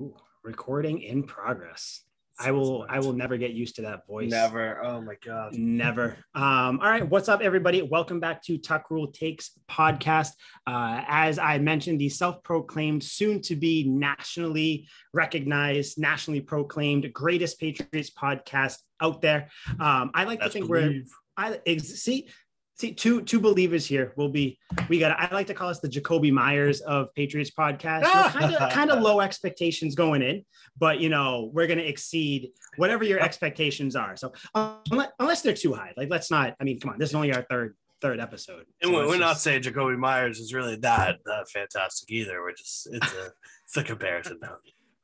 Ooh, recording in progress. I will I will never get used to that voice. Never. Oh my god. Never. Um, all right, what's up, everybody? Welcome back to Tuck Rule Takes podcast. Uh, as I mentioned, the self-proclaimed, soon-to-be nationally recognized, nationally proclaimed greatest Patriots podcast out there. Um, I like That's to think we're. I ex- see see two two believers here will be we got I like to call us the Jakobi Meyers of Patriots podcast. kind of kind of low expectations going in, but you know we're gonna exceed whatever your expectations are. So um, unless, unless they're too high, like let's not. I mean, come on, this is only our third third episode. And So we're, not just- saying Jakobi Meyers is really that that fantastic either. We're just it's a it's a comparison now.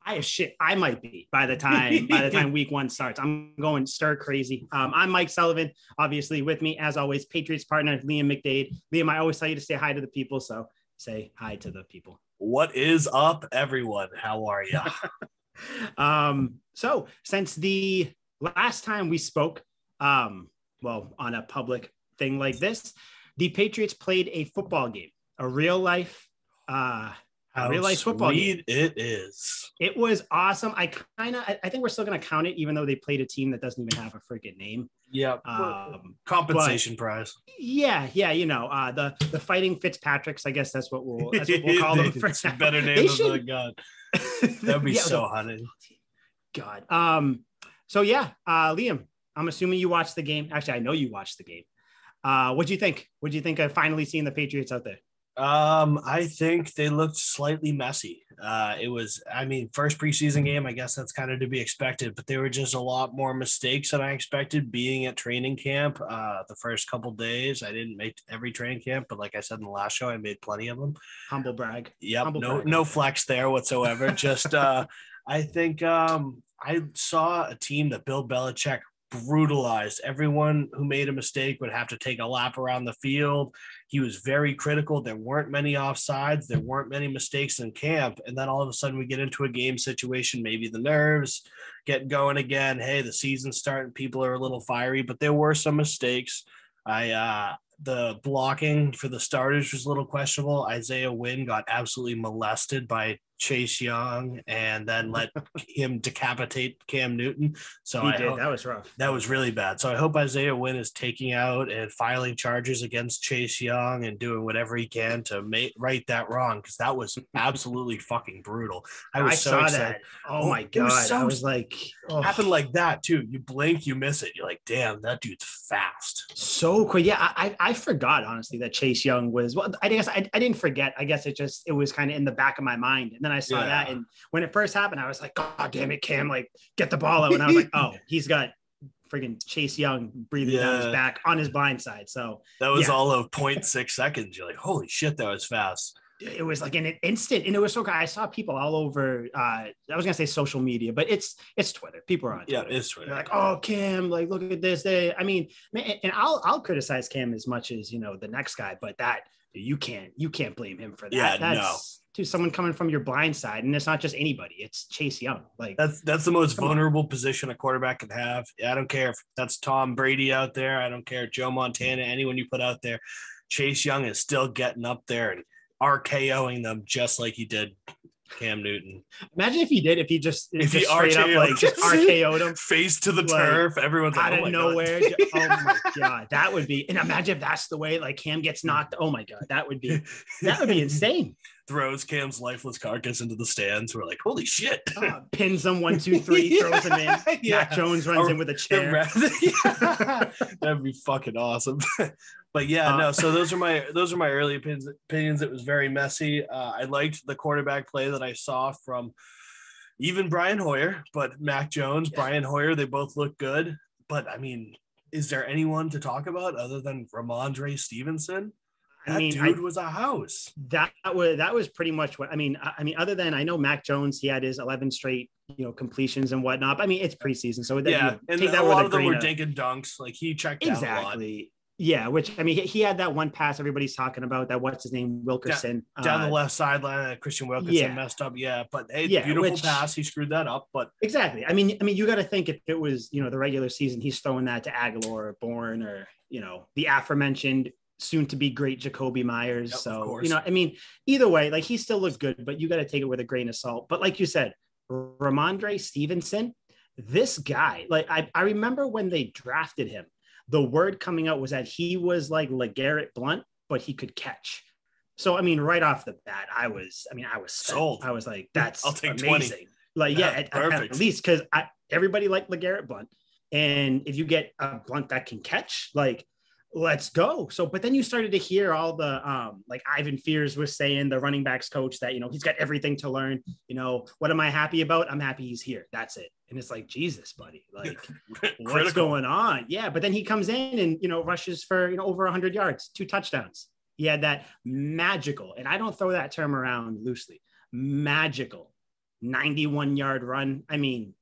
I shit, I might be by the time by the time week one starts. I'm going stir crazy. Um, I'm Mike Sullivan, obviously with me as always, Patriots partner Liam McDade. Liam, I always tell you to say hi to the people, so say hi to the people. What is up, everyone? How are you? Um, so since the last time we spoke, um, well, on a public thing like this, the Patriots played a football game, a real life uh How real life football sweet it is. It was awesome. I kind of, I, I think we're still going to count it, even though they played a team that doesn't even have a freaking name. Yep. Um, Compensation prize. yeah, yeah, you know, uh, the the fighting Fitzpatricks. I guess that's what we'll that's what we'll call them. For It's now. better name They of the should- god. That'd be Yeah, so the-. God. Um. So yeah, uh, Liam, I'm assuming you watched the game. Actually, I know you watched the game. Uh, what'd you think? What'd you think of finally seeing the Patriots out there? Um, I think they looked slightly messy. Uh, it was, I mean, first preseason game. I guess that's kind of to be expected, but there were just a lot more mistakes than I expected. Being at training camp, uh, the first couple days, I didn't make every training camp, but like I said in the last show, I made plenty of them. Humble brag. Yep, Humble no, brag. no flex there whatsoever. just, uh, I think, um, I saw a team that Bill Belichick brutalized. Everyone who made a mistake would have to take a lap around the field. He was very critical. There weren't many offsides. There weren't many mistakes in camp. And then all of a sudden we get into a game situation, maybe the nerves get going again. Hey, the season's starting. People are a little fiery, but there were some mistakes. I, uh, the blocking for the starters was a little questionable. Isaiah Wynn got absolutely molested by Chase Young and then let him decapitate Cam Newton. So he I did. hope- That was rough. that was really bad. So I hope Isaiah Wynn is taking out and filing charges against Chase Young and doing whatever he can to make right that wrong because that was absolutely fucking brutal. I was so saw excited. that. Oh, Oh, my god! I was like, oh. Happened like that too. You blink, you miss it. You're like, damn, that dude's fast. so quick. Yeah, I I I forgot honestly that Chase Young was. Well, I guess I, I didn't forget. I guess it just it was kind of in the back of my mind, and then I saw Yeah. that, and when it first happened, I was like, God damn it, Cam! Like, get the ball out, and I was like, oh, he's got friggin' Chase Young breathing down his back on his blind side. So That was Yeah. all of 0.6 seconds. You're like, holy shit, that was fast. it was like in an instant, and it was so. I saw people all over. uh I was gonna say social media, but it's it's Twitter. People are on. Yeah, Twitter. it's They're like, oh, Cam, like, look at this. They, I mean, man, and I'll I'll criticize Cam as much as you know the next guy, but that you can't you can't blame him for that. Yeah, That's dude, someone coming from your blind side, and it's not just anybody. It's Chase Young. Like, That's that's the most Come on. vulnerable position a quarterback can have. I don't care if that's Tom Brady out there. I don't care Joe Montana, anyone you put out there. Chase Young is still getting up there and RKOing them just like he did Cam Newton. imagine if he did, if he just If just he straight RKO'd like just him. RKO'd him Face to the Like, turf. Everyone's like, out oh of nowhere. God. oh my god, that would be. And imagine if that's the way like Cam gets knocked. Oh my god, that would be that would be insane. Throws Cam's lifeless carcass into the stands. We're like, holy shit. Uh, pins him one, two, three, throws him in. Yeah. Mac Jones runs Or- in with a The chair. ra- That'd be fucking awesome. but yeah, Uh, no. So those are my those are my early opinions. Opinions. It was very messy. Uh, I liked the quarterback play that I saw from even Brian Hoyer, but Mac Jones, Yeah. Brian Hoyer, they both look good. But I mean, is there anyone to talk about other than Rhamondre Stevenson? I That mean, I- was a house. that was that was pretty much what I mean. I, I mean, other than I know Mac Jones, he had his 11 straight, you know, completions and whatnot. But I mean, it's preseason, so that, you Yeah, know, and take a lot of them were dink and dunks. Like he checked down a lot. exactly. Yeah, which I mean, he, he had that one pass everybody's talking about. That what's his name, Wilkerson, down uh, the left sideline. uh, Kristian Wilkerson yeah. messed up. Yeah, but hey, Yeah, beautiful which- pass. He screwed that up. But Exactly. I mean, I mean, you got to think if it was, you know, the regular season, he's throwing that to Agholor or Bourne or, you know, the aforementioned soon to be great Jakobi Meyers. Yep, so, you know, I mean, either way, like he still looked good, but you got to take it with a grain of salt. But like you said, Rhamondre Stevenson, this guy, like I, I remember when they drafted him, the word coming out was that he was like LeGarrette Blunt, but he could catch. So I mean, right off the bat, I was, I mean, I was sold. I was like, that's I'll take amazing. 20. Like, yeah, yeah at, at, least because everybody liked LeGarrette Blunt. And if you get a blunt that can catch, like let's go. So, but then you started to hear all the um, like Ivan Fears was saying, the running backs coach, that you know he's got everything to learn. You know, what am I happy about? I'm happy he's here. That's it. And it's like Jesus, buddy, like what's going on? Yeah, but then he comes in and you know rushes for you know over 100 yards, two touchdowns. He had that magical, and I don't throw that term around loosely. Magical 91 yard run. I mean,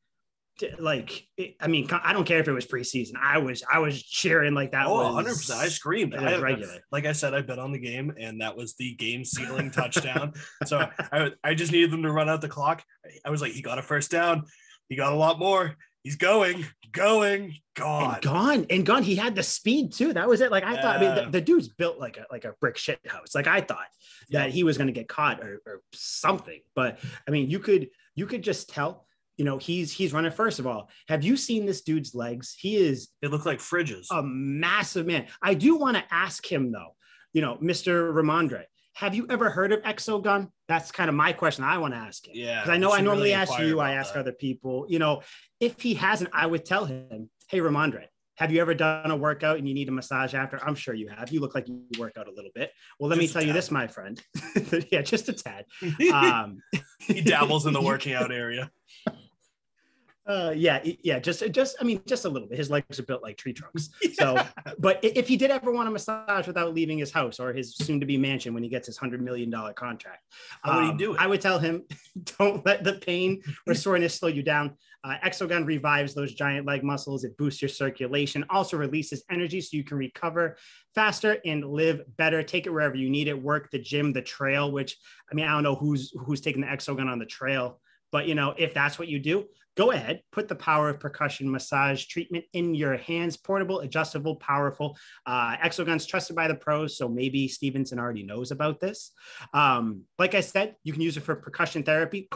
like I mean, I don't care if it was preseason. I was I was cheering like that. Oh, 100 percent. I screamed. I, regular. Like I said, I bet on the game, and that was the game sealing touchdown. So I I just needed them to run out the clock. I was like, he got a first down. He got a lot more. He's going, going, gone, and gone, and gone. He had the speed too. That was it. Like I yeah. thought. I mean, the, the, dude's built like a like a brick shit house. Like I thought that he was going to get caught or, or something. But I mean, you could you could just tell you know he's he's running first of all have you seen this dude's legs he is it look like fridges a massive man i do want to ask him though you know mr rhamondre have you ever heard of exogun that's kind of my question i want to ask him yeah because i know i normally really ask you i ask that. other people you know if he hasn't i would tell him hey rhamondre have you ever done a workout and you need a massage after? I'm sure you have. You look like you work out a little bit. Well, let just me tell you this, my friend. yeah, just a tad. Um, he dabbles in the working out area. Uh, yeah, yeah, just, just, I mean, just a little bit. His legs are built like tree trunks. So, but if he did ever want a massage without leaving his house or his soon-to-be mansion when he gets his hundred million dollar contract, how would he um, do it? I would tell him, don't let the pain or soreness slow you down. Uh, Exogun revives those giant leg muscles. It boosts your circulation, also releases energy so you can recover faster and live better. Take it wherever you need it. Work the gym, the trail. Which I mean, I don't know who's who's taking the Exogun on the trail, but you know, if that's what you do, go ahead, put the power of percussion massage treatment in your hands. Portable, adjustable, powerful. Uh, Exogun's trusted by the pros, so maybe Stevenson already knows about this. Um, like I said, you can use it for percussion therapy.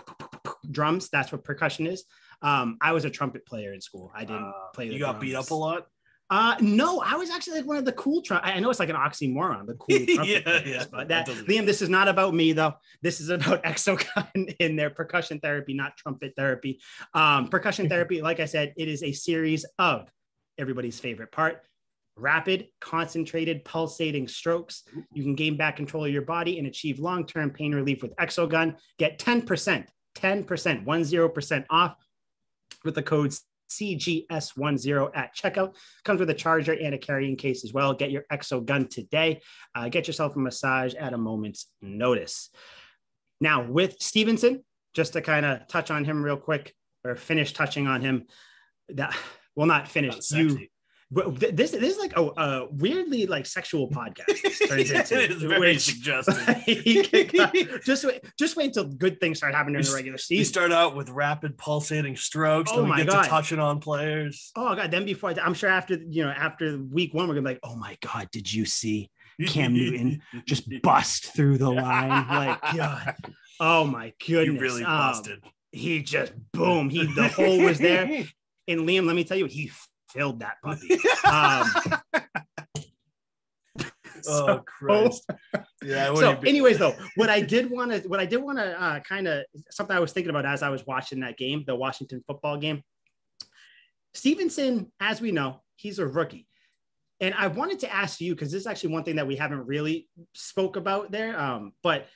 Drums, that's what percussion is. Um, I was a trumpet player in school. I didn't uh, play. you got drums. beat up a lot. Uh, no, I was actually like one of the cool. Tr- I know it's like an oxymoron, the cool. yeah, players, yeah, but that, Liam, this is not about me though. This is about Exogun in their percussion therapy, not trumpet therapy. Um, percussion therapy, like I said, it is a series of everybody's favorite part rapid, concentrated, pulsating strokes. You can gain back control of your body and achieve long term pain relief with Exogun. Get 10%, 10%, 10% off with the code CGS10 at checkout. Comes with a charger and a carrying case as well. Get your Exogun today. Uh, get yourself a massage at a moment's notice. Now, with Stevenson, just to kind of touch on him real quick or finish touching on him, that well, not finish. You this, this is like a, a weirdly like sexual podcast. This turns into it is very which, suggestive. Just wait, just wait until good things start happening in the regular season. You start out with rapid pulsating strokes. Oh then my we get god, to touching on players. Oh god, then before I'm sure after you know after week one we're gonna be like, oh my god, did you see Cam Newton just bust through the line? Like, God, oh my goodness, you really um, busted. Um, he just boom, he the hole was there. And Liam, let me tell you, he filled that puppy. Um, oh Christ! Yeah. So, anyways, though, what I did want to, what I did want to, uh, kind of something I was thinking about as I was watching that game, the Washington football game. Stevenson, as we know, he's a rookie, and I wanted to ask you because this is actually one thing that we haven't really spoke about there. Um, but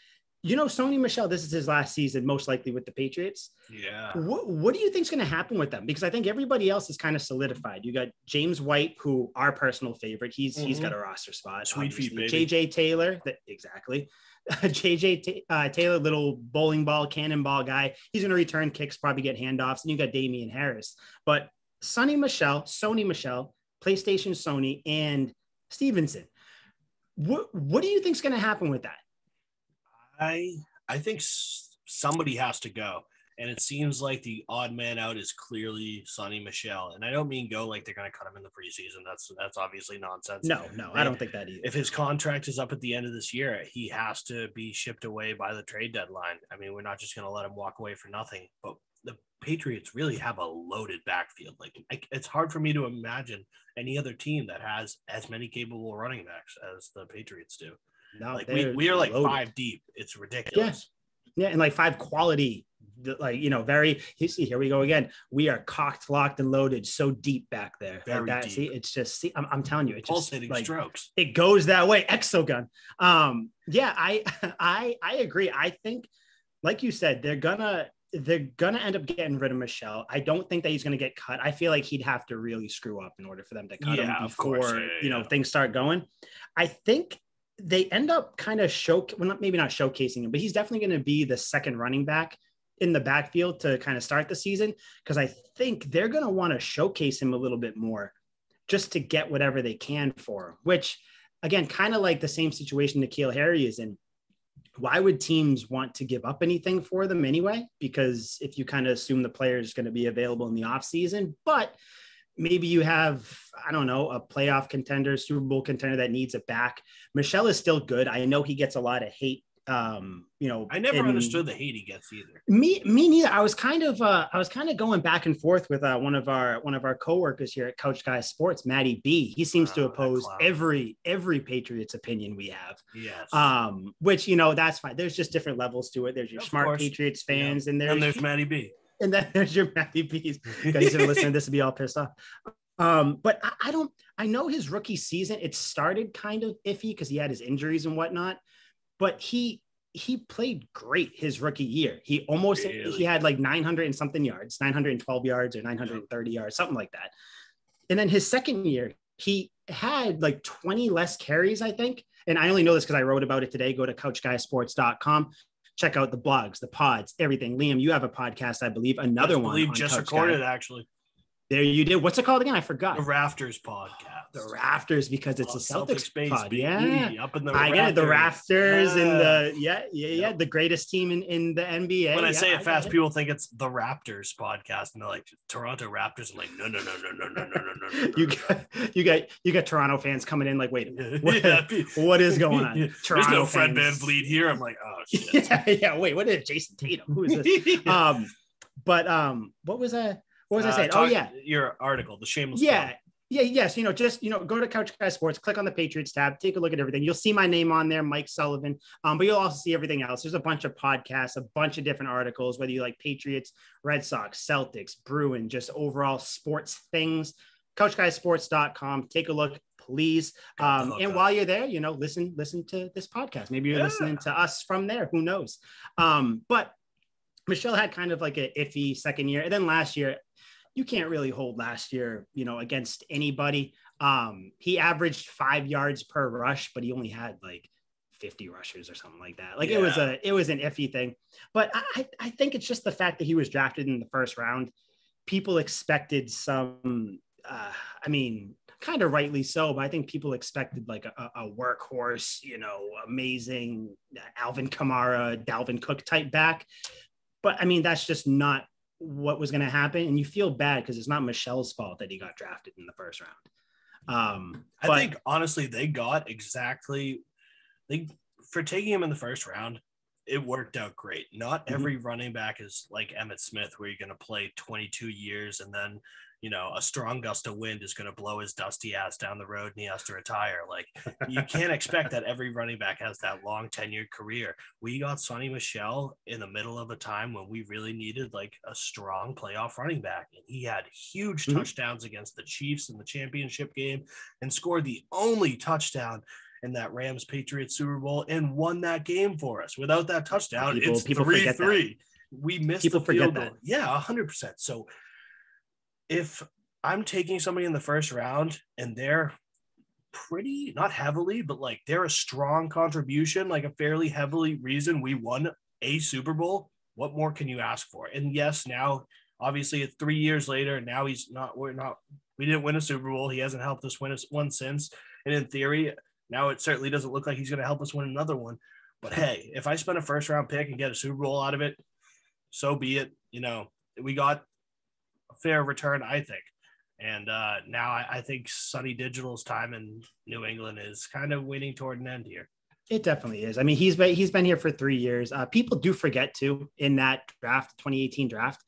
you know, Sony Michel, this is his last season, most likely with the Patriots. Yeah. What, what do you think is going to happen with them? Because I think everybody else is kind of solidified. You got James White, who our personal favorite. He's mm-hmm. he's got a roster spot. Sweet feet, baby. JJ Taylor, that, exactly. JJ T- uh, Taylor, little bowling ball, cannonball guy. He's going to return kicks, probably get handoffs. And you got Damien Harris. But Sonny Michel, Sony Michel, PlayStation Sony, and Stevenson. What what do you think is going to happen with that? I I think somebody has to go, and it seems like the odd man out is clearly Sonny Michel. And I don't mean go like they're going to cut him in the preseason. That's that's obviously nonsense. No, no, I don't think that either. If his contract is up at the end of this year, he has to be shipped away by the trade deadline. I mean, we're not just going to let him walk away for nothing. But the Patriots really have a loaded backfield. Like I, it's hard for me to imagine any other team that has as many capable running backs as the Patriots do. No, like we, we are like loaded. five deep. It's ridiculous. Yeah. yeah, and like five quality, like you know, very. You see, here we go again. We are cocked, locked, and loaded so deep back there. Very like that. Deep. See, it's just. See, I'm, I'm telling you, it's pulsating just, like, strokes. It goes that way. Exogun. Um, yeah, I, I, I agree. I think, like you said, they're gonna they're gonna end up getting rid of Michel. I don't think that he's gonna get cut. I feel like he'd have to really screw up in order for them to cut yeah, him before yeah, you know yeah. things start going. I think they end up kind of show well, not, maybe not showcasing him, but he's definitely going to be the second running back in the backfield to kind of start the season because I think they're going to want to showcase him a little bit more just to get whatever they can for him, which again, kind of like the same situation N'Keal Harry is in why would teams want to give up anything for them anyway? Because if you kind of assume the player is going to be available in the offseason, but maybe you have, I don't know, a playoff contender, Super Bowl contender that needs it back. michel is still good. I know he gets a lot of hate um you know i never understood the hate he gets either. Me me neither. I was kind of uh i was kind of going back and forth with uh one of our one of our coworkers here at couch guy sports maddie b. He seems oh, to oppose every every patriots opinion we have. Yes. Um which you know that's fine. There's just different levels to it. There's your of smart course. patriots fans yeah. and there's and there's maddie b and then there's your Matthew b's guys are listening this would be all pissed off um, but I, I, don't, I know his rookie season, it started kind of iffy because he had his injuries and whatnot but he he played great his rookie year. He almost really? he had like 900 and something yards, 912 yards or 930 yards, something like that. And then his second year, he had like 20 less carries, I think. And I only know this because I wrote about it today. Go to couchguysports.com. Check out the blogs, the pods, everything. Liam, you have a podcast, I believe. Another I one. believe just Couch recorded Guy. actually. There you did. What's it called again? I forgot. The Rafters podcast. The Rafters because it's oh, a Celtics, Celtics pod. Yeah, up in the I get it. The Rafters yeah. and the yeah, yeah, yeah, yep. the greatest team in, in the NBA. When I yeah, say it fast, people think it's the Raptors podcast, and they're like Toronto Raptors. I'm like, no, no, no, no, no, no, no, no, no. you got you got you got Toronto fans coming in like, wait a minute, what, yeah. what is going on? Toronto There's no Fred VanVleet here. I'm like, oh shit. yeah, yeah. Wait, what is Jayson Tatum? Who is this? um, but um, what was that? What was uh, I saying? Oh, yeah, your article, the shameless. Yeah, plug. yeah, yes. You know, just you know, go to Couch Guy Sports, click on the Patriots tab, take a look at everything. You'll see my name on there, Mike Sullivan. Um, but you'll also see everything else. There's a bunch of podcasts, a bunch of different articles, whether you like Patriots, Red Sox, Celtics, Bruin, just overall sports things. CouchGuySports.com. Take a look, please. Um, and while you're there, you know, listen, listen to this podcast. Maybe you're yeah. listening to us from there. Who knows? Um, but Michel had kind of like an iffy second year. And then last year, you can't really hold last year, you know, against anybody. Um, he averaged five yards per rush, but he only had like 50 rushers or something like that. Like yeah. it was a it was an iffy thing. But I, I think it's just the fact that he was drafted in the first round. People expected some uh, I mean, kind of rightly so, but I think people expected like a, a workhorse, you know, amazing Alvin Kamara, Dalvin Cook type back. But I mean, that's just not what was going to happen, and you feel bad because it's not Michel's fault that he got drafted in the first round. Um, I but, think honestly, they got exactly they for taking him in the first round. It worked out great. Not mm-hmm. every running back is like Emmitt Smith, where you're going to play 22 years and then you know, a strong gust of wind is going to blow his dusty ass down the road and he has to retire. Like, you can't expect that every running back has that long tenured career. We got Sony Michel in the middle of a time when we really needed like a strong playoff running back. And he had huge mm-hmm. touchdowns against the Chiefs in the championship game and scored the only touchdown in that Rams Patriots Super Bowl and won that game for us. Without that touchdown, people, it's people three three. We missed people forget that. Goal. Yeah, hundred percent. So if I'm taking somebody in the first round and they're pretty not heavily, but like they're a strong contribution, like a fairly heavily reason we won a Super Bowl. What more can you ask for? And yes, now obviously it's three years later. and Now he's not. We're not. We didn't win a Super Bowl. He hasn't helped us win one since. And in theory, now it certainly doesn't look like he's going to help us win another one. But hey, if I spend a first round pick and get a Super Bowl out of it, so be it. You know, we got a fair return, I think. And uh, now I, I think Sonny Digital's time in New England is kind of waiting toward an end here. It definitely is. I mean, he's been he's been here for three years. Uh, people do forget too in that draft, 2018 draft,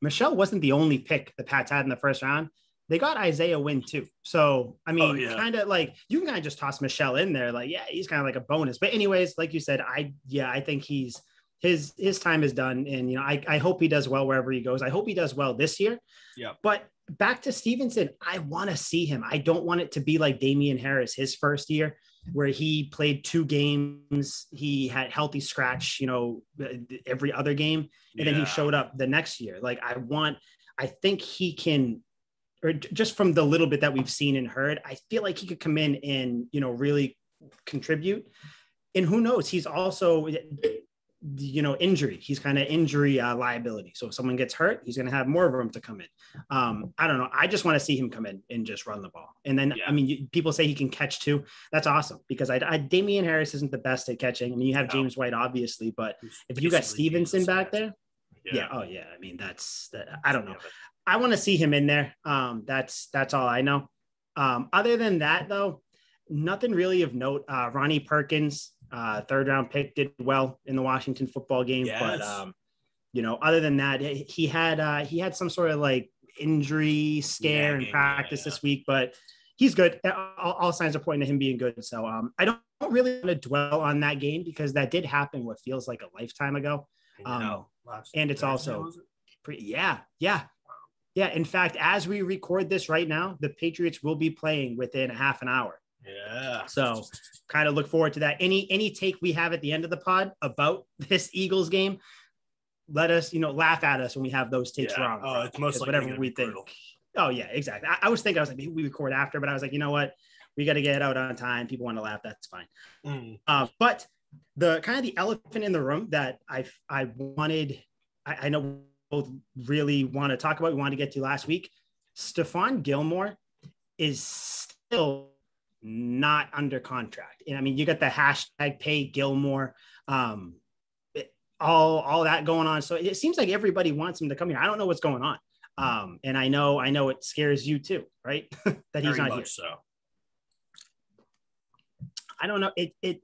Michel wasn't the only pick the Pats had in the first round. They got Isaiah Wynn too. So I oh, mean, Oh, yeah. kind of like you can kind of just toss Michel in there. Like, yeah, he's kind of like a bonus. But anyways, like you said, I yeah, I think he's his his time is done. And you know, I, I hope he does well wherever he goes. I hope he does well this year. Yeah. But back to Stevenson, I want to see him. I don't want it to be like Damien Harris his first year, where he played two games, he had healthy scratch, you know, uh, every other game, and then he showed up the next year. Like I want, I think he can, or just from the little bit that we've seen and heard, I feel like he could come in and you know really contribute. And who knows? He's also you know injury he's kind of injury uh, liability so if someone gets hurt he's going to have more room to come in um i don't know i just want to see him come in and just run the ball and then Yeah. i mean you, people say he can catch too that's awesome because I, I damien harris isn't the best at catching i mean you have No. james white obviously but if you got stevenson back there yeah. Yeah. oh yeah i mean that's that, i don't know I want to see him in there. Um, that's that's all I know. Um, other than that, though, nothing really of note. Uh, Ronnie Perkins, uh, third round pick, did well in the Washington football game, but um, you know, other than that, he had uh, he had some sort of like injury scare in Nagging, practice yeah. this week, but he's good. All, all signs are pointing to him being good. So um, I don't, really want to dwell on that game because that did happen. What feels like a lifetime ago. Um, and it's also-? Pretty, yeah, yeah, yeah. In fact, as we record this right now, the Patriots will be playing within a half an hour. Yeah. So, kind of look forward to that. Any any take we have at the end of the pod about this Eagles game, let us you know laugh at us when we have those takes Yeah. wrong. Oh, it's most whatever we think. brutal. Oh yeah, exactly. I, I was thinking I was like maybe we record after, but I was like you know what, we got to get out on time. People want to laugh. That's fine. Mm. Uh, but the kind of the elephant in the room that I I wanted, I, I know both really want to talk about. We wanted to get to last week. Stephon Gilmore is still not under contract, and I mean you got the hashtag Pay Gilmore, um, all all that going on. So it seems like everybody wants him to come here. I don't know what's going on. Um, and I know I know it scares you too, right? that he's Very not here. so. I don't know. It it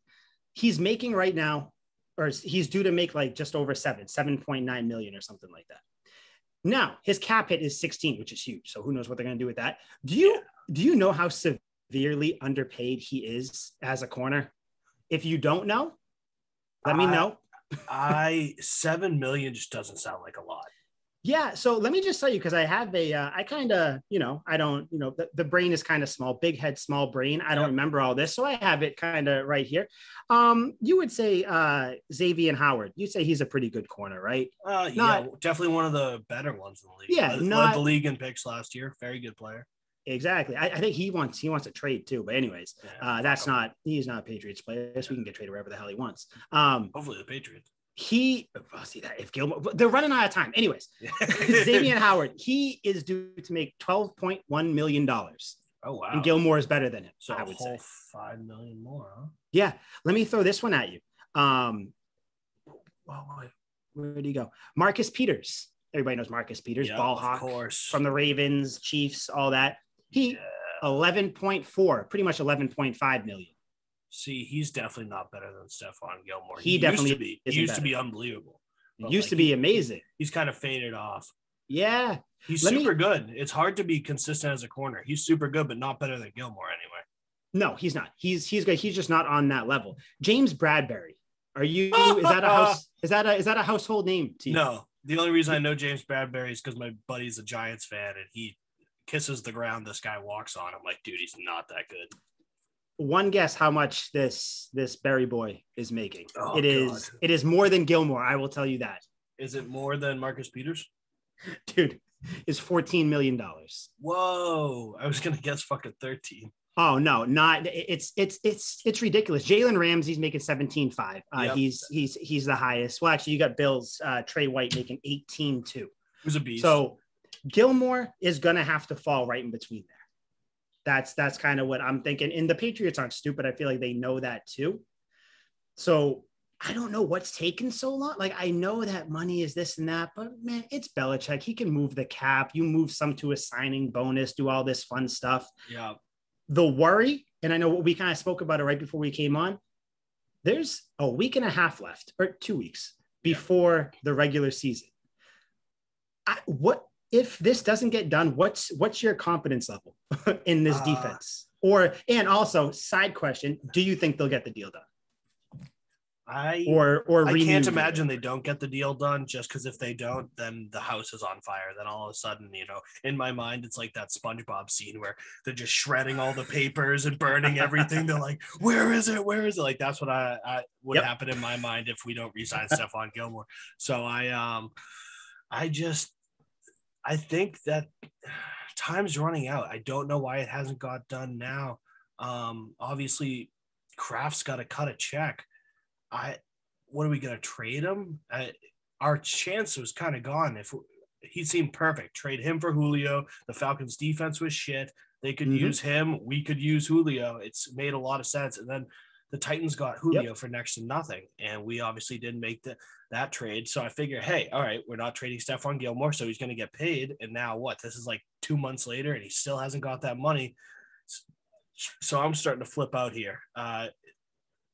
he's making right now, or he's due to make like just over seven, seven point nine million or something like that. Now his cap hit is sixteen, which is huge. So who knows what they're going to do with that? Do you do you know how severely underpaid he is as a corner? If you don't know, let me know. I seven million just doesn't sound like a lot. Yeah. So let me just tell you, because I have a, uh, I kind of, you know, I don't, you know, the, the brain is kind of small, big head, small brain. I don't Yep. remember all this. So I have it kind of right here. Um, you would say uh, Xavier Howard, you'd say he's a pretty good corner, right? Uh, yeah, definitely one of the better ones in the league. Yeah, led, led not- the league in picks last year. Very good player. Exactly. I, I think he wants, he wants to trade too. But anyways, Yeah, uh, that's not, he's not a Patriots player. So we can get traded wherever the hell he wants. Um, Hopefully the Patriots. He, oh, see that if Gilmore, they're running out of time. Anyways, Xavier Howard, he is due to make $12.1 million. oh wow. And Gilmore is better than him. so I would say. five million more, huh? Yeah. Let me throw this one at you. Um, well, wait, where do you go? Marcus Peters. Everybody knows Marcus Peters, Yep, ball hawk from the Ravens, Chiefs, all that. He Yeah. 11.4, pretty much 11.5 million. See, he's definitely not better than Stephon Gilmore. He used definitely to be. He used to be unbelievable. But, used like, to be he- amazing. He's kind of faded off. Yeah. He's Let me- super good. It's hard to be consistent as a corner. He's super good, but not better than Gilmore anyway. No, he's not. He's he's good. He's just not on that level. James Bradberry. Are you is that a house is that a is that a household name to you? No, the only reason I know James Bradberry is because my buddy's a Giants fan and he kisses the ground this guy walks on. I'm like, dude, he's not that good. One guess how much this this Berry boy is making. Oh, it is God. it is more than Gilmore, I will tell you that. Is it more than Marcus Peters? Dude, is 14 million dollars. Whoa, I was gonna guess fucking 13. Oh no, not it's it's it's it's ridiculous. Jalen Ramsey's making 17.5. Uh, Yep. he's he's he's the highest. Well, actually, you got Bills uh Trey White making 18.2. Who's a beast? So Gilmore is gonna have to fall right in between. That's that's kind of what I'm thinking. And the Patriots aren't stupid. I feel like they know that too. So I don't know what's taken so long. Like I know that money is this and that, but man, it's Belichick. He can move the cap. You move some to a signing bonus, do all this fun stuff. yeah, The worry, and I know we kind of spoke about it right before we came on. There's a week and a half left, or two weeks before the regular season I, what if this doesn't get done? What's what's your confidence level in this uh, defense? Or and also side question: Do you think they'll get the deal done? I or or I can't imagine they don't get the deal done just because if they don't, then the house is on fire. Then all of a sudden, you know, in my mind, it's like that SpongeBob scene where they're just shredding all the papers and burning everything. they're like, "Where is it? Where is it?" Like that's what I, I would yep. happen in my mind if we don't resign Stephon Gilmore. So I um, I just I think that time's running out. I don't know why it hasn't got done now. Um, obviously, Kraft's got to cut a check I what are we gonna trade him? I, our chance was kind of gone. If he seemed perfect, trade him for Julio. The Falcons' defense was shit. They could mm-hmm. use him. We could use Julio. It's made a lot of sense. And then the Titans got Julio yep. for next to nothing, and we obviously didn't make the, that trade. So I figure, hey, all right, we're not trading Stephon Gilmore, so he's going to get paid. And now what? This is like two months later, and he still hasn't got that money. So I'm starting to flip out here. Uh,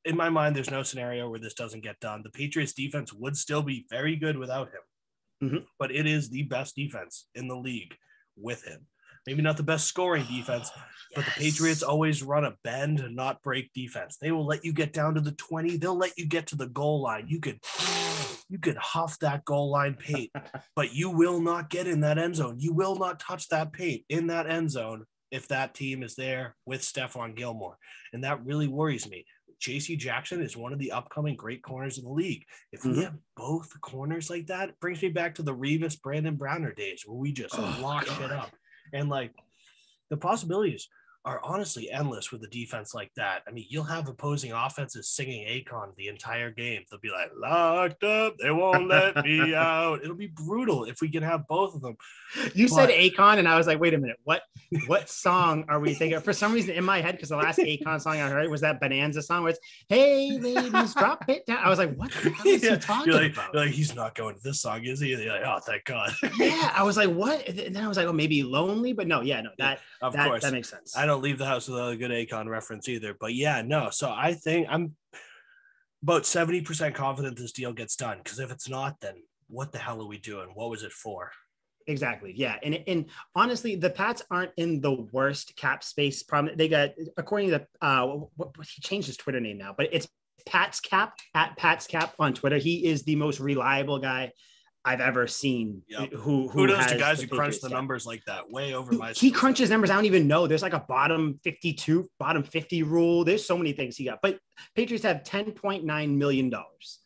in my mind, there's no scenario where this doesn't get done. The Patriots defense would still be very good without him, mm-hmm. but it is the best defense in the league with him. Maybe not the best scoring defense, yes. but the Patriots always run a bend and not break defense. They will let you get down to the 20. They'll let you get to the goal line. You could you could huff that goal line paint, but you will not get in that end zone. You will not touch that paint in that end zone if that team is there with Stephon Gilmore. And that really worries me. JC Jackson is one of the upcoming great corners in the league. If we mm-hmm. have both corners like that, it brings me back to the Revis Brandon Browner days where we just oh, lock God. shit up. And like the possibilities are honestly endless with a defense like that. I mean, you'll have opposing offenses singing Akon the entire game. They'll be like, locked up, they won't let me out. It'll be brutal if we can have both of them. You but, said Akon, and I was like, wait a minute, what what song are we thinking? For some reason in my head, because the last Akon song I heard was that Bananza song where it's Hey ladies, drop it down. I was like, what the hell is yeah. he talking like, about? You're like, he's not going to this song, is he? And you're like, oh, thank God. yeah. I was like, what? And then I was like, oh, maybe lonely, but no, yeah, no, that of that, course that makes sense. I don't leave the house without a good Akon reference either. But yeah, no. So I think I'm about 70% confident this deal gets done. Because if it's not, then what the hell are we doing? What was it for? Exactly. Yeah. And and honestly, the Pats aren't in the worst cap space problem. They got according to uh what, what, he changed his Twitter name now, but it's Pat's Cap at Pat's Cap on Twitter. He is the most reliable guy I've ever seen. Yep. Who who, knows the guys who crunch the numbers like that? Way over my. He crunches numbers. I don't even know. There's like a bottom 52, bottom 50 rule. There's so many things he got. But Patriots have 10.9 million dollars.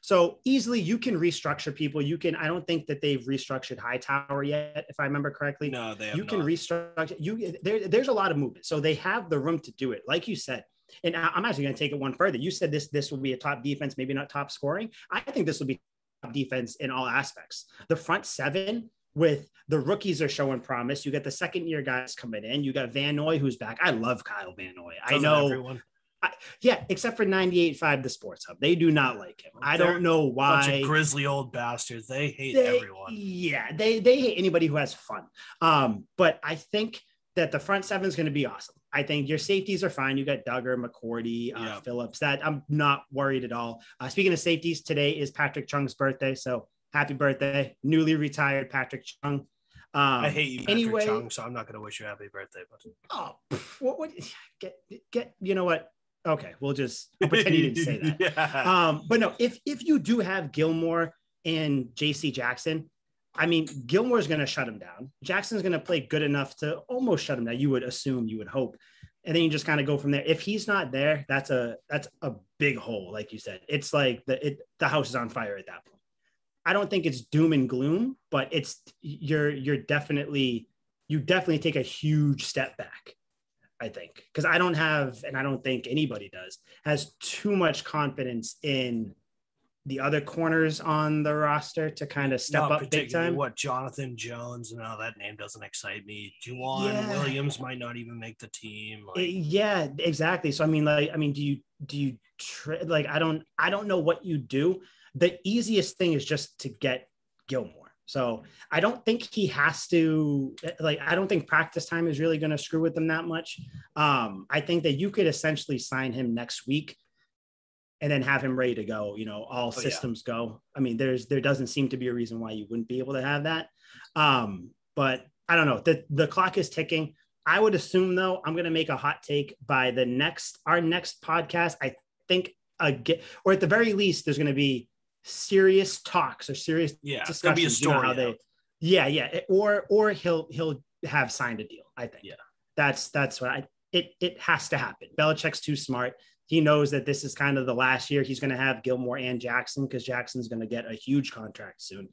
So easily you can restructure people. You can. I don't think that they've restructured Hightower yet, if I remember correctly. No, they. you can restructure. You there. There's a lot of movement, so they have the room to do it. Like you said, and I'm actually going to take it one further. You said this this will be a top defense, maybe not top scoring. I think this will be defense in all aspects. The front seven with the rookies are showing promise. You got the second year guys coming in. You got Van Noy who's back. I love Kyle Van Noy. I know. I, yeah, except for 98.5 the Sports Hub. They do not like him. I They're don't know why. Bunch of grizzly old bastards. They hate they, everyone. Yeah, they they hate anybody who has fun. Um, but I think that the front seven is going to be awesome. I think your safeties are fine. You got Dugger, McCourty, uh, Phillips. That I'm not worried at all. Uh, speaking of safeties, today is Patrick Chung's birthday, so happy birthday, newly retired Patrick Chung. Um, I hate you, Patrick anyway, Chung, so I'm not going to wish you a happy birthday. But oh, what, what, get get you know what? Okay, we'll just we'll pretend you didn't say that. yeah. Um, but no, if if you do have Gilmore and J.C. Jackson, I mean, Gilmore's going to shut him down. Jackson's going to play good enough to almost shut him down. You would assume, you would hope, and then you just kind of go from there. If he's not there, that's a that's a big hole, like you said. It's like the it, the house is on fire at that point. I don't think it's doom and gloom, but it's you're you're definitely you definitely take a huge step back. I think because I don't have, and I don't think anybody does, has too much confidence in the other corners on the roster to kind of step Not up big time. What Jonathan Jones? And no, that name doesn't excite me. Juwan yeah. Williams might not even make the team. Like, yeah, exactly. So I mean, like, I mean, do you do you tra- like? I don't I don't know what you do. The easiest thing is just to get Gilmore. So I don't think he has to like. I don't think practice time is really going to screw with them that much. Um, I think that you could essentially sign him next week and then have him ready to go. You know, all oh, systems yeah. go. I mean, there's there doesn't seem to be a reason why you wouldn't be able to have that. Um, but I don't know. The the clock is ticking. I would assume though, I'm gonna make a hot take by the next our next podcast. I think again, or at the very least, there's gonna be serious talks or serious Yeah, discussions. be a you know, story. how they, yeah, yeah, or or he'll he'll have signed a deal. I think. Yeah. that's that's what I. It it has to happen. Belichick's too smart. He knows that this is kind of the last year he's going to have Gilmore and Jackson because Jackson's going to get a huge contract soon.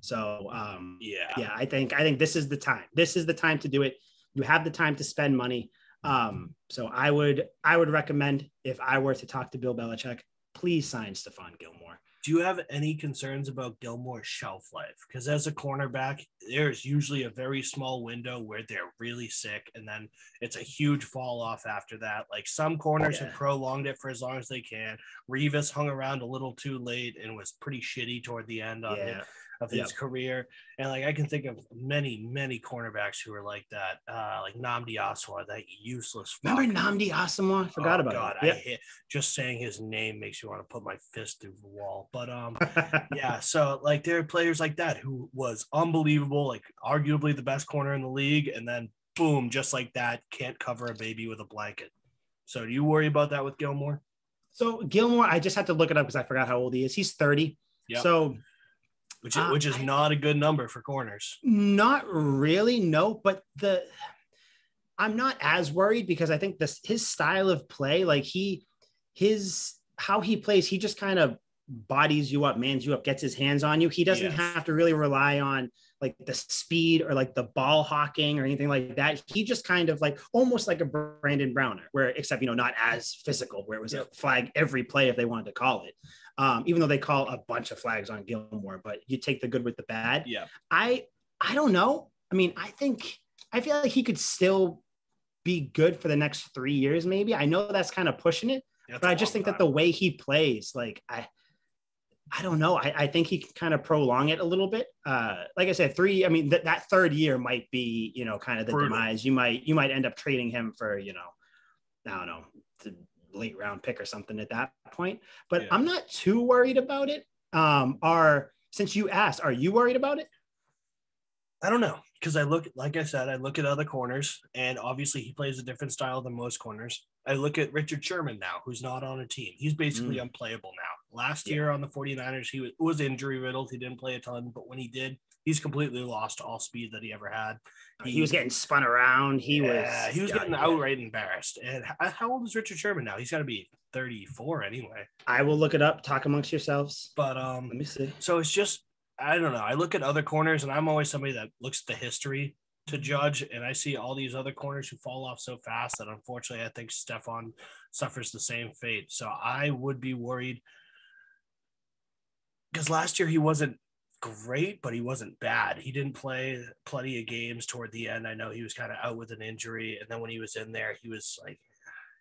So um, yeah. yeah, I think I think this is the time. This is the time to do it. You have the time to spend money. Um, so I would I would recommend if I were to talk to Bill Belichick, please sign Stephon Gilmore. Do you have any concerns about Gilmore's shelf life? Because as a cornerback, there's usually a very small window where they're really sick, and then it's a huge fall off after that. Like some corners Yeah. have prolonged it for as long as they can. Revis hung around a little too late and was pretty shitty toward the end on Yeah, it. Of his Yep. career. And like I can think of many, many cornerbacks who are like that. Uh like Nnamdi Aswa, that useless. remember fuck. Nnamdi Asomugha? I forgot Oh, about God, it. I hit just saying his name makes me want to put my fist through the wall. But um yeah, so like there are players like that who was unbelievable, like arguably the best corner in the league, and then boom, just like that, can't cover a baby with a blanket. So do you worry about that with Gilmore? so Gilmore, I just had to look it up because I forgot how old he is. He's 30. Yep. So Which is, Uh, which is not a good number for corners. Not really, no. But the I'm not as worried because I think this his style of play, like he his how he plays, he just kind of bodies you up, mans you up, gets his hands on you. He doesn't Yes. have to really rely on like the speed or like the ball hawking or anything like that. He just kind of like almost like a Brandon Browner, where except you know not as physical, where it was a flag every play if they wanted to call it. Um, even though they call a bunch of flags on Gilmore, but you take the good with the bad. Yeah. I I don't know. I mean, I think I feel like he could still be good for the next three years, maybe. I know that's kind of pushing it, That's but I just think that the way he plays, like I I don't know. I, I think he can kind of prolong it a little bit. Uh, like I said, three. I mean, that that third year might be, you know, kind of the Brutal. demise. You might you might end up trading him for, you know, I don't know, late round pick or something at that point. But Yeah. I'm not too worried about it. Um, are since you asked, are you worried about it? I don't know because I look, like I said, I look at other corners, and obviously he plays a different style than most corners. I look at Richard Sherman now, who's not on a team. He's basically unplayable now. Last Yeah. year on the 49ers, he was, was injury riddled. He didn't play a ton, but when he did, he's completely lost all speed that he ever had. Uh, he was getting spun around. He Yeah, was he was getting outright embarrassed. And uh, how old is Richard Sherman now? He's got to be 34 anyway. I will look it up. Talk amongst yourselves. But um, Let me see. so it's just I don't know. I look at other corners, and I'm always somebody that looks at the history to mm-hmm. judge, and I see all these other corners who fall off so fast that unfortunately I think Stephon suffers the same fate. So I would be worried because last year he wasn't great, but he wasn't bad. He didn't play plenty of games toward the end. I know he was kind of out with an injury, and then when he was in there, he was like.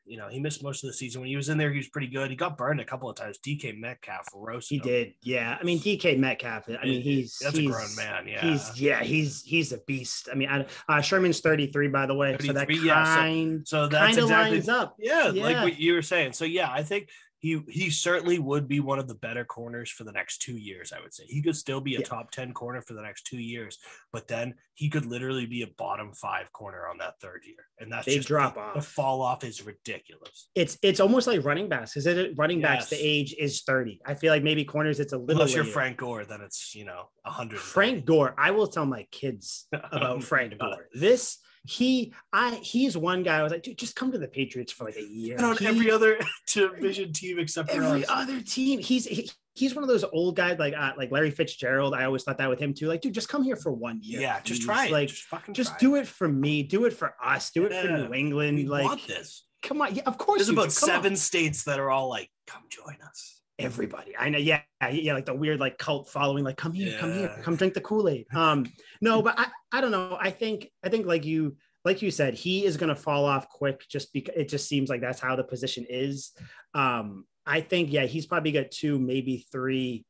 You know, he missed most of the season. When he was in there, he was pretty good. He got burned a couple of times. DK Metcalf roasted He him. did. Yeah. I mean, DK Metcalf. I mean, he's that's he's, a grown man. Yeah, He's yeah. He's he's a beast. I mean, I, uh, Sherman's thirty three, by the way. So that 33, yeah, so- kind so kind of exactly lines up. yeah, like what you were saying. So yeah, I think he he certainly would be one of the better corners for the next two years. I would say he could still be a Yeah. top ten corner for the next two years, but then he could literally be a bottom five corner on that third year, and that's They just drop the off. fall off is ridiculous. It's it's almost like running backs because it running backs the age is thirty. I feel like maybe corners it's a little. Unless you're. Frank Gore, then it's you know a hundred. Frank Gore. I will tell my kids about oh Frank Gore. This he I he's one guy. I was like, dude, just come to the Patriots for like a year. And on He- every other division team except for every other team. He's he, he's one of those old guys like uh, like Larry Fitzgerald. I always thought that with him too. Like, dude, just come here for one year. Yeah, just try it. Like, just fucking just try do it for me. Do it for us. Do it for New England. Like, want this. come on. Yeah, of course. There's about do. Come on. seven states that are all like, "Come join us." Everybody, I know. Yeah, yeah, like the weird like cult following. Like, come here, come here, come drink the Kool Aid. Um, no, but I, I don't know. I think, I think like you, like you said, he is going to fall off quick. Just because it just seems like that's how the position is. Um, I think, yeah, he's probably got two, maybe three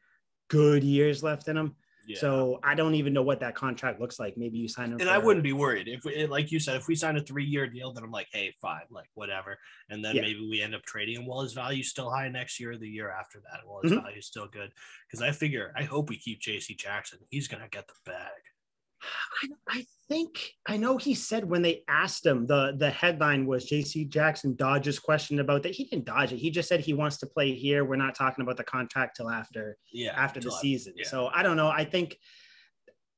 good years left in him. So I don't even know what that contract looks like. Maybe you sign him. and I wouldn't be worried if, we, like you said, if we sign a three-year deal, then I'm like, hey, fine, like whatever. And then Yeah. maybe we end up trading him. Well, his value's still high next year, or the year after that. Well, his Mhm. value's still good because I figure I hope we keep J.C. Jackson. He's gonna get the bag. I, I think I know he said when they asked him the the headline was J.C. Jackson dodges question about that. He didn't dodge it. He just said he wants to play here. We're not talking about the contract till after Yeah. after the season. yeah. So I don't know. I think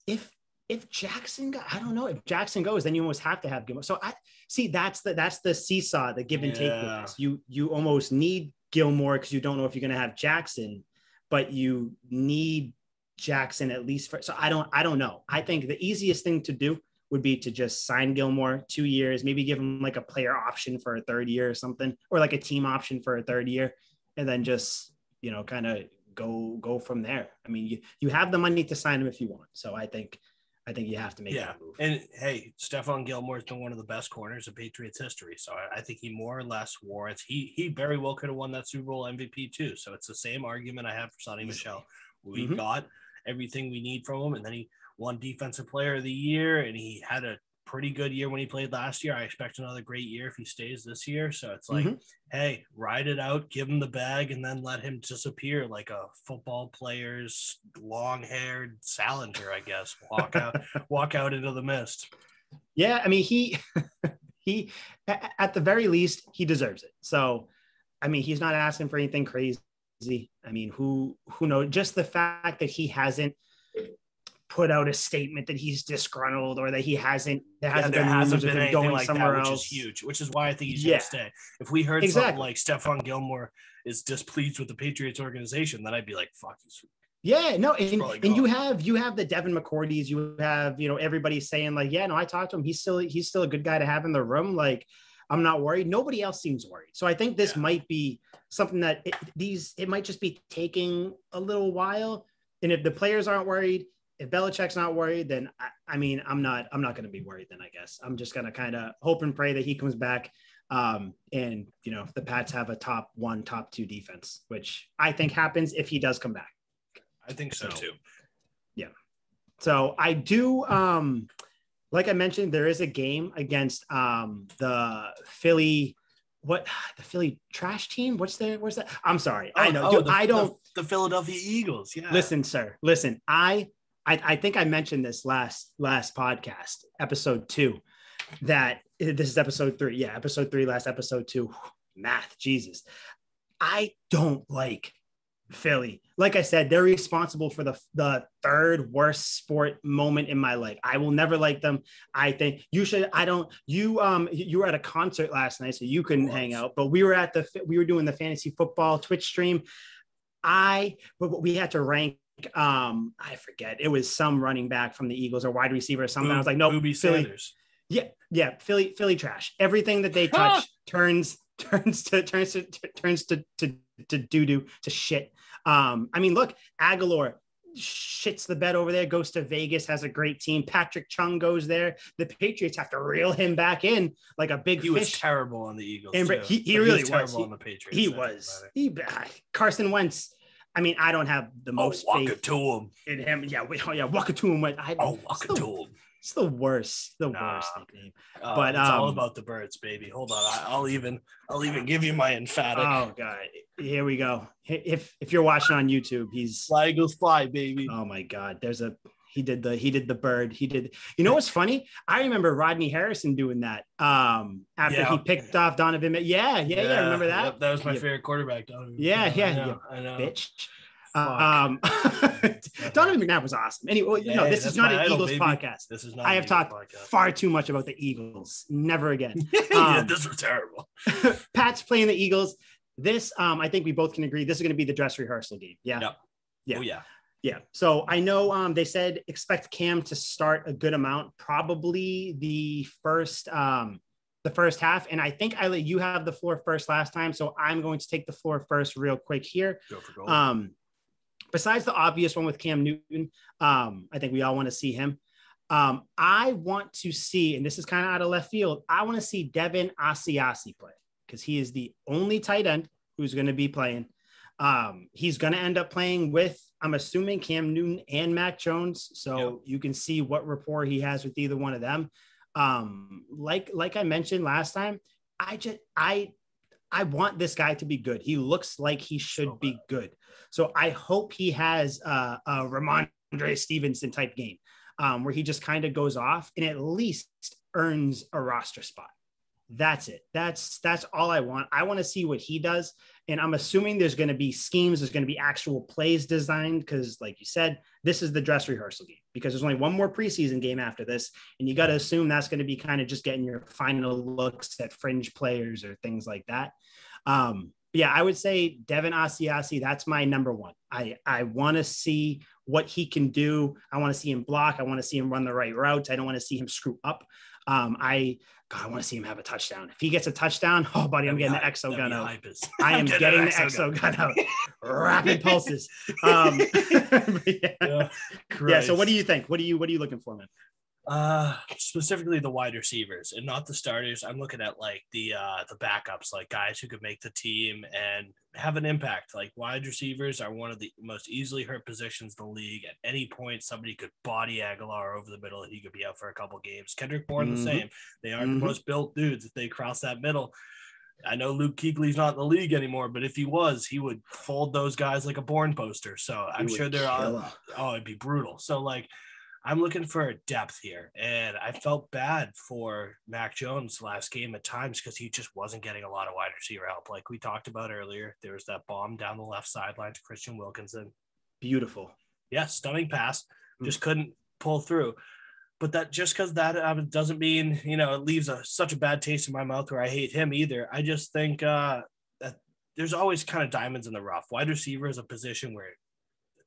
if if Jackson, I don't know if Jackson goes, then you almost have to have Gilmore. So I see that's the that's the seesaw, the give and take with this. You you almost need Gilmore because you don't know if you're going to have Jackson, but you need Jackson at least for. So I don't I don't know. I think the easiest thing to do would be to just sign Gilmore two years, maybe give him like a player option for a third year or something, or like a team option for a third year, and then just you know kind of go go from there. I mean, you you have the money to sign him if you want. So I think I think you have to make Yeah. that move. And hey, Stephon Gilmore has been one of the best corners of Patriots history. So I, I think he more or less warrants. He he very well could have won that Super Bowl MVP too. So it's the same argument I have for Sony Michel. We Mhm. got everything we need from him, and then he won Defensive Player of the Year, and he had a pretty good year when he played last year. I expect another great year if he stays this year. So it's like, Mhm. hey, ride it out, give him the bag, and then let him disappear like a football player's long-haired Salinger, I guess. Walk out, walk out into the mist. Yeah, I mean he he at the very least he deserves it. So I mean he's not asking for anything crazy. I mean who who knows just the fact that he hasn't put out a statement that he's disgruntled or that he hasn't that Yeah, hasn't there been hasn't been anything going like somewhere that, which is huge. Which is why I think he's Yeah. gonna stay. If we heard Exactly. something like Stephon Gilmore is displeased with the Patriots organization, then I'd be like, "Fuck, he's Yeah, no, and, and you have you have the Devin McCourties, you have you know everybody saying like, yeah, no, I talked to him. He's still he's still a good guy to have in the room. Like, I'm not worried. Nobody else seems worried. So I think this Yeah. might be something that it, these it might just be taking a little while. And if the players aren't worried, if Belichick's not worried, then I, I mean, I'm not I'm not going to be worried. Then I guess I'm just going to kind of hope and pray that he comes back. Um, and you know the Pats have a top one, top two defense, which I think happens if he does come back. I think so, So, too." Yeah. So I do um like I mentioned, there is a game against um the Philly what the Philly trash team? What's the what's that? I'm sorry. I know. Oh, Dude, the- I don't The, the Philadelphia Eagles. Yeah. listen, sir. Listen, I, I I think I mentioned this last last podcast, episode two, that this is episode three. Yeah, episode three, last episode two. Math, Jesus. I don't like Philly. Like I said, they're responsible for the the third worst sport moment in my life. I will never like them. I think you should. I don't. You um you were at a concert last night, so you couldn't hang out. But we were at the we were doing the fantasy football Twitch stream. I but we had to rank. Um, I forget. It was some running back from the Eagles or wide receiver or something. I was like, no, Booby Philly. Sanders. Yeah, yeah, Philly, Philly trash. Everything that they touch turns turns to turns to turns to to to doo doo to shit. Um, I mean, look, Agholor shits the bed over there, goes to Vegas, has a great team. Patrick Chung goes there. The Patriots have to reel him back in like a big He was fish. terrible on the Eagles. And he- he really was. terrible He- on the Patriots. he was he ah, Carson Wentz. I mean, I don't have the Oh, most walk faith it to him. in him. Yeah, oh yeah, walk it to him. I, Oh, walk it to him. It's the worst, the Nah. worst nickname. Uh, But, it's all um, about the birds, baby. Hold on, I'll even, I'll even give you my emphatic. Oh god, here we go. If if you're watching on YouTube, he's Fly Eagles fly, baby. oh my god. There's a he did the he did the bird. He did. You know what's funny? I remember Rodney Harrison doing that. Um, after Yeah. he picked off Donovan. Mc- Yeah, yeah, yeah. Remember that? Yep, that was my You favorite quarterback. Donovan. Yeah, yeah, I know, I know. bitch. Fuck. Um, Donovan McNabb was awesome. Anyway, well, Yeah, no, this is not an idol, Eagles baby. podcast. This is not. I have Eagles talked podcast. far too much about the Eagles. Never again. yeah, um, this was terrible. Pat's playing the Eagles. This, um, I think we both can agree, this is going to be the dress rehearsal game. Yeah. Yep. Yeah. Oh yeah. Yeah. So I know um, they said expect Cam to start a good amount, probably the first um, the first half. And I think I let you have the floor first last time, so I'm going to take the floor first real quick here. Go for gold. Um, besides the obvious one with Cam Newton, um, I think we all want to see him. Um, I want to see, and this is kind of out of left field. I want to see Devin Asiasi play because he is the only tight end who's going to be playing. Um, he's going to end up playing with, I'm assuming, Cam Newton and Mac Jones. So Yep. you can see what rapport he has with either one of them. Um, like like I mentioned last time, I just I I want this guy to be good. He looks like he should be good. So I hope he has uh, a Rhamondre Stevenson type game. um, where he just kind of goes off and at least earns a roster spot. That's it. That's that's all I want. I want to see what he does. And I'm assuming there's going to be schemes, there's going to be actual plays designed because, like you said, this is the dress rehearsal game because there's only one more preseason game after this. And you got to assume that's going to be kind of just getting your final looks at fringe players or things like that. Um, yeah, I would say Devin Asiasi, that's my number one. I, I want to see what he can do. I want to see him block. I want to see him run the right routes. I don't want to see him screw up. Um, I God, I want to see him have a touchdown. If he gets a touchdown, oh buddy, I'm getting the Exogun out. I am getting, the Exogun out. Rapid pulses. Um, yeah. yeah. So what do you think? What do you what are you looking for, man? Uh, specifically the wide receivers and not the starters. I'm looking at like the uh the backups, like guys who could make the team and have an impact. Like wide receivers are one of the most easily hurt positions in the league. At any point, somebody could body Agholor over the middle and he could be out for a couple games. Kendrick Bourne mm-hmm. the same. They aren't mm-hmm. the most built dudes if they cross that middle. I know Luke Kuechly's not in the league anymore, but if he was, he would fold those guys like a Bourne poster. So I'm sure there are. Oh, it'd be brutal. So like I'm looking for a depth here. And I felt bad for Mac Jones last game at times because he just wasn't getting a lot of wide receiver help. Like we talked about earlier, there was that bomb down the left sideline to Kristian Wilkerson. Beautiful. Yeah, stunning pass. Mm. Just couldn't pull through. But that just because that uh, doesn't mean, you know, it leaves a, such a bad taste in my mouth where I hate him either. I just think uh, that there's always kind of diamonds in the rough. Wide receiver is a position where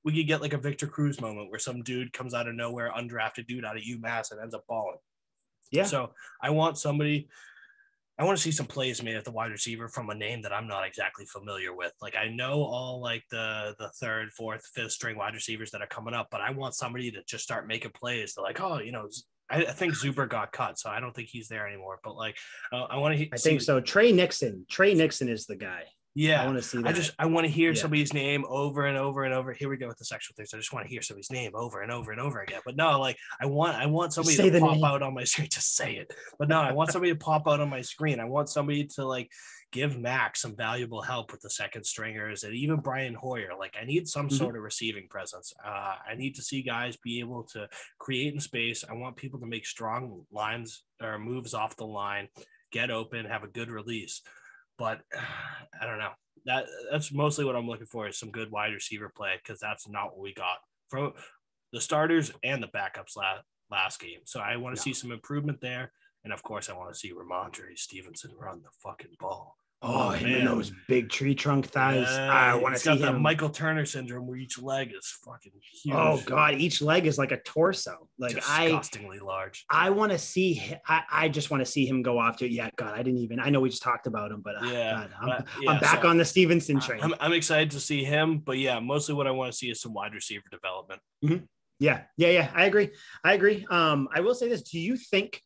we could get like a Victor Cruz moment where some dude comes out of nowhere, undrafted dude out of UMass and ends up balling. Yeah. So I want somebody, I want to see some plays made at the wide receiver from a name that I'm not exactly familiar with. Like I know all like the the third, fourth, fifth string wide receivers that are coming up, but I want somebody to just start making plays. They're like, oh, you know, I, think Zuber got cut, so I don't think he's there anymore. But like, uh, I want to. I think so. Tre Nixon. Tre Nixon is the guy. Yeah, I want to see. That. I just I want to hear yeah. somebody's name over and over and over. Here we go with the sexual things. I just want to hear somebody's name over and over and over again. But no, like I want I want somebody to pop name. out on my screen. Just say it. But no, I want somebody to pop out on my screen. I want somebody to like give Max some valuable help with the second stringers and even Brian Hoyer. Like I need some mm-hmm. sort of receiving presence. Uh, I need to see guys be able to create in space. I want people to make strong lines or moves off the line, get open, have a good release. But I don't know. That that's mostly what I'm looking for is some good wide receiver play because that's not what we got from the starters and the backups last last game. So I want to see some improvement there. And of course, I want to see Rhamondre Stevenson run the fucking ball. Oh, oh him man. and those big tree trunk thighs. Yeah, I want to see him. Michael Turner syndrome where each leg is fucking huge. Oh god, each leg is like a torso. Like disgustingly I, large. I want to see. I, I just want to see him go off to. Yeah, God, I didn't even. I know we just talked about him, but uh, yeah, god, I'm, but, yeah, I'm back so on the Stevenson train. I'm, I'm, excited to see him, but yeah, mostly what I want to see is some wide receiver development. Mm-hmm. Yeah, yeah, yeah. I agree. I agree. Um, I will say this: Do you think?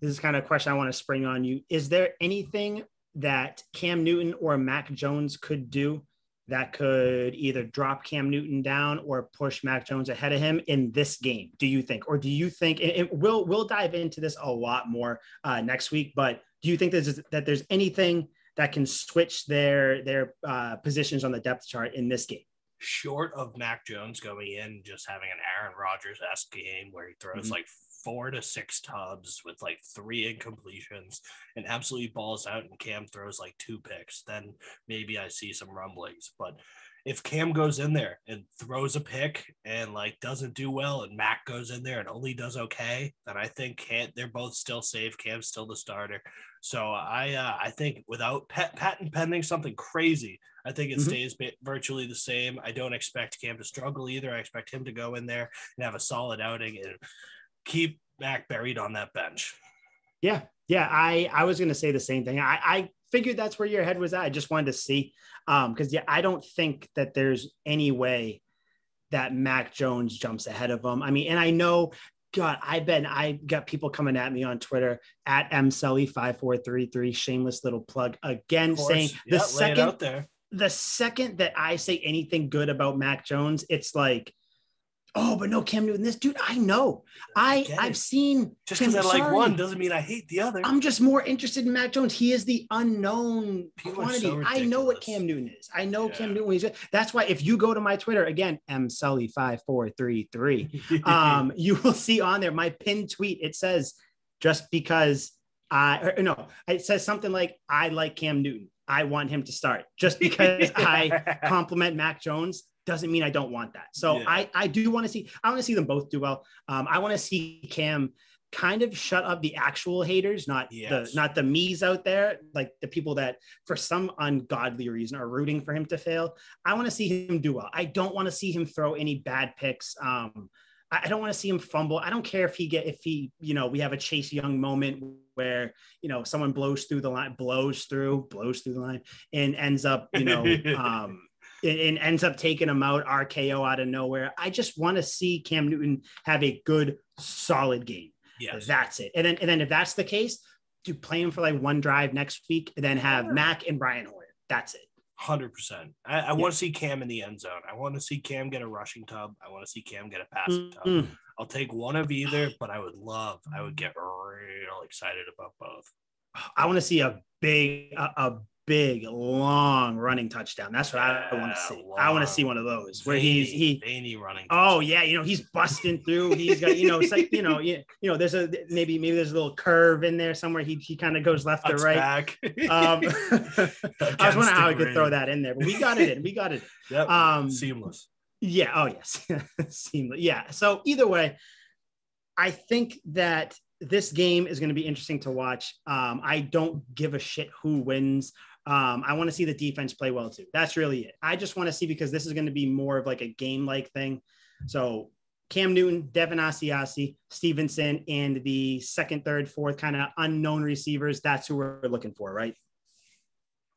This is kind of a question I want to spring on you. Is there anything that Cam Newton or Mac Jones could do that could either drop Cam Newton down or push Mac Jones ahead of him in this game? Do you think, or do you think? And we'll we'll dive into this a lot more uh, next week. But do you think there's, that there's anything that can switch their their uh, positions on the depth chart in this game? Short of Mac Jones going in, just having an Aaron Rodgers esque game where he throws mm-hmm. like four to six tubs with like three incompletions and absolutely balls out and Cam throws like two picks, then maybe I see some rumblings. But if Cam goes in there and throws a pick and like doesn't do well and Mac goes in there and only does okay, then I think can they're both still safe. Cam's still the starter. So I uh, I think without pet, patent pending something crazy, I think it mm-hmm. stays virtually the same. I don't expect Cam to struggle either. I expect him to go in there and have a solid outing and keep Mac buried on that bench. Yeah, yeah. I I was going to say the same thing. I I figured that's where your head was at. I just wanted to see, um, because yeah, I don't think that there's any way that Mac Jones jumps ahead of him. I mean, and I know God, I've been I got people coming at me on Twitter at msully5433, shameless little plug again, saying the second the second that I say anything good about Mac Jones, it's like Oh, but no Cam Newton. This dude, I know. I get I've it. seen Just because I Tim- like one doesn't mean I hate the other. I'm just more interested in Mac Jones. He is the unknown People quantity. so I know what. Cam Newton is. I know Cam Yeah. Newton. Is. That's why if you go to my Twitter again, M Sully five four three three, um, you will see on there my pinned tweet. It says just because I or no, it says something like I like Cam Newton. I want him to start. Just because I compliment Mac Jones doesn't mean I don't want that. So Yeah. I I do want to see I want to see them both do well. Um, I want to see Cam kind of shut up the actual haters, not Yes. the not the me's out there, like the people that for some ungodly reason are rooting for him to fail. I want to see him do well. I don't want to see him throw any bad picks. Um, I I don't want to see him fumble. I don't care if he get if he, you know, we have a Chase Young moment where you know someone blows through the line, blows through, blows through the line, and ends up, you know, um, and, ends up taking him out, RKO out of nowhere. I just want to see Cam Newton have a good, solid game. Yeah, That's it. And then and then if that's the case, do play him for like one drive next week, and then have Yeah. Mac and Brian Hoyer. That's it. Hundred percent. I, I want to see Cam in the end zone. I want to see Cam get a rushing tub. I want to see Cam get a passing tub. Mm. I'll take one of either, but I would love. I would get real excited about both. I want to see a big, a, a big, long running touchdown. That's what I, want to Yeah, see. I want to see one of those where he's he. veiny running. Oh yeah, you know he's busting through. He's got you know it's like you know you, you know there's a maybe maybe there's a little curve in there somewhere. He he kind of goes left or Cuts right. back. Um, I was wondering how I could throw that in there, but we got it in. We got it. in. Yep. Um, Seamless. Yeah. Oh, yes. Seamless. Yeah. So either way, I think that this game is going to be interesting to watch. Um, I don't give a shit who wins. Um, I want to see the defense play well too. That's really it. I just want to see because this is going to be more of like a game like thing. So Cam Newton, Devin Asiasi, Stevenson, and the second, third, fourth kind of unknown receivers. That's who we're looking for, right?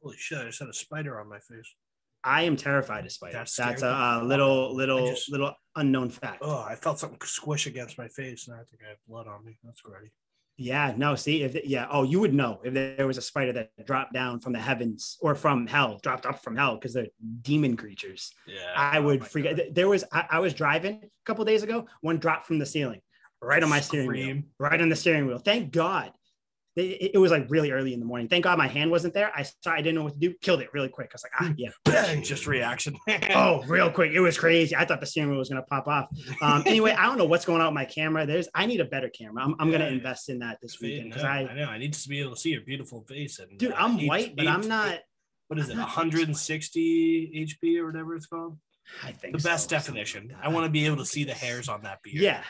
Holy shit! I just had a spider on my face. I am terrified of spiders. That That's a, a little, little, just- little unknown fact. Oh, I felt something squish against my face, and I think I have blood on me. That's great. Yeah, no, see, if yeah, oh, you would know if there was a spider that dropped down from the heavens or from hell, dropped up from hell because they're demon creatures. Yeah. I oh would my freak. God. There was I, I was driving a couple days ago, one dropped from the ceiling, right on my steering wheel, right on the steering wheel. Thank God. It, it was like really early in the morning. Thank God my hand wasn't there. I saw I didn't know what to do. Killed it really quick. I was like, ah, yeah. Bang! Just reaction. Oh, real quick. It was crazy. I thought the steering wheel was going to pop off. Um, anyway, I don't know what's going on with my camera. There's, I need a better camera. I'm, I'm going to yeah. invest in that this weekend I, because I, I know. I need to be able to see your beautiful face. And dude, uh, I'm white, but I'm not. What is it? I'm not 160 HP or whatever it's called. I think The best definition. I want to be able to see the hairs on that beard. Yeah.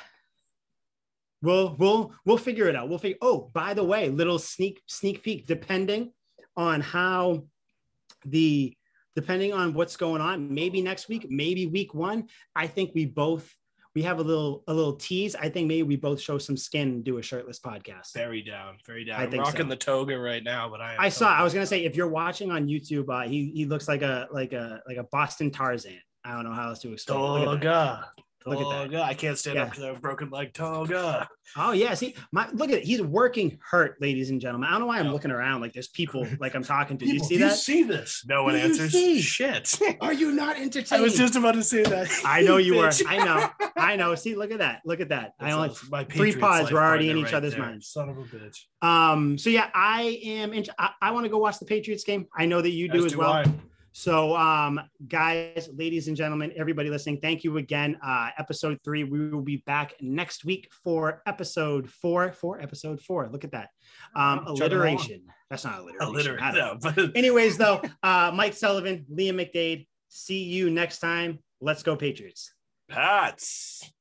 We'll we'll we'll figure it out. We'll figure. Oh, by the way, little sneak sneak peek. Depending on how the depending on what's going on, maybe next week, maybe week one. I think we both we have a little a little tease. I think maybe we both show some skin and do a shirtless podcast. Very down. Very down. I I'm think rocking so. the toga right now, but I. I saw. I was gonna say if you're watching on YouTube, uh, he he looks like a like a like a Boston Tarzan. I don't know how else to explain. it. Look at toga. Look at that. I can't stand up Yeah. because I have a broken leg. Toga. Oh yeah, see, my look at it. He's working hurt, ladies and gentlemen. I don't know why I'm looking around like there's people like I'm talking to. you see do that? You see this? No one Do you answers. see? Shit. Are you not entertained? I was just about to say that. I know you were. I know. I know. See, look at that. Look at that. I only. my three pods were already in each right other's there. minds. Son of a bitch. Um. So yeah, I am. In, I, I want to go watch the Patriots game. I know that you do as, well. I. So, um, guys, ladies and gentlemen, everybody listening, thank you again. Uh, episode three, we will be back next week for episode four. For episode four, look at that. Um, alliteration. That's not alliteration. Alliterate. I don't know. No, but Anyways, though, uh, Mike Sullivan, Liam McDade. See you next time. Let's go, Patriots. Pats.